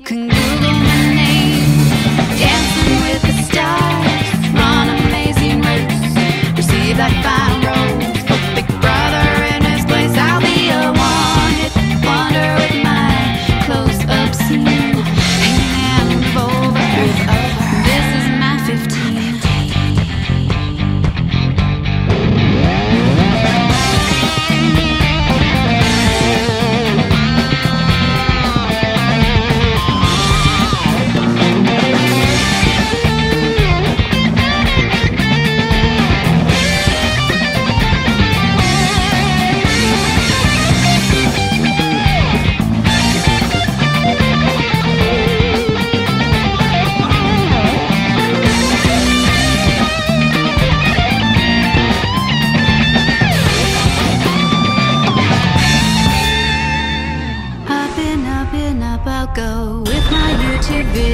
you can